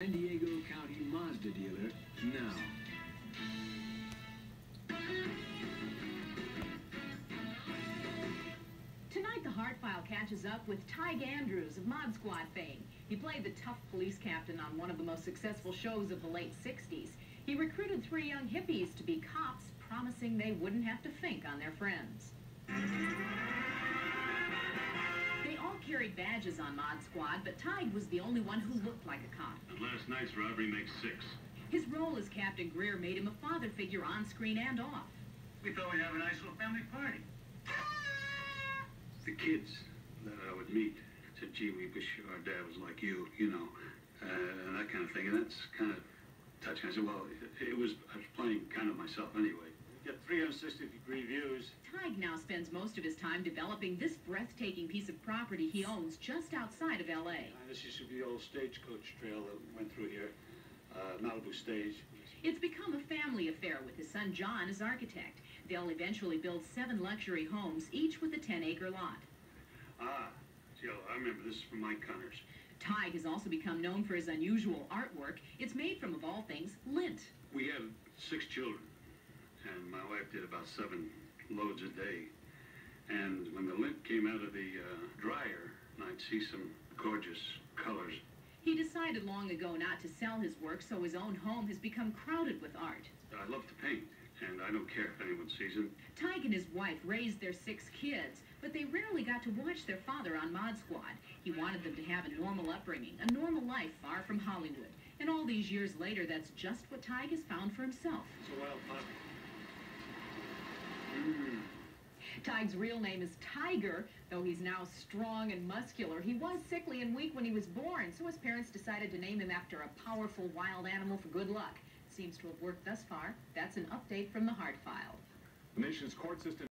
San Diego County Mazda dealer now. Tonight, the Hart File catches up with Tige Andrews of Mod Squad fame. He played the tough police captain on one of the most successful shows of the late 60s. He recruited three young hippies to be cops, promising they wouldn't have to think on their friends. They all carried badges on Mod Squad, but Tige was the only one who looked like a cop. And last night's robbery makes six. His role as Captain Greer made him a father figure on screen and off. We thought we'd have a nice little family party. the kids that I would meet said, gee, we wish our dad was like you, you know, uh, and that kind of thing. And that's kind of touching. I said, well, it, it was, I was playing kind of myself anyway. Get 360 degree views. Tige now spends most of his time developing this breathtaking piece of property he owns just outside of L.A. Uh, this used to be the old stagecoach trail that went through here, uh, Malibu stage. It's become a family affair with his son John as architect. They'll eventually build seven luxury homes, each with a 10-acre lot. Ah, Joe, I remember this is from Mike Connors. Tige has also become known for his unusual artwork. It's made from, of all things, lint. We have six children, and my wife did about seven loads a day. And when the lint came out of the uh, dryer, I'd see some gorgeous colors. He decided long ago not to sell his work, so his own home has become crowded with art. I love to paint, and I don't care if anyone sees it. Tige and his wife raised their six kids, but they rarely got to watch their father on Mod Squad. He wanted them to have a normal upbringing, a normal life far from Hollywood. And all these years later, that's just what Tige has found for himself. It's a wild puppy. Tige's real name is Tiger, though he's now strong and muscular. He was sickly and weak when he was born, so his parents decided to name him after a powerful wild animal for good luck. Seems to have worked thus far. That's an update from the Hart File. The nation's court system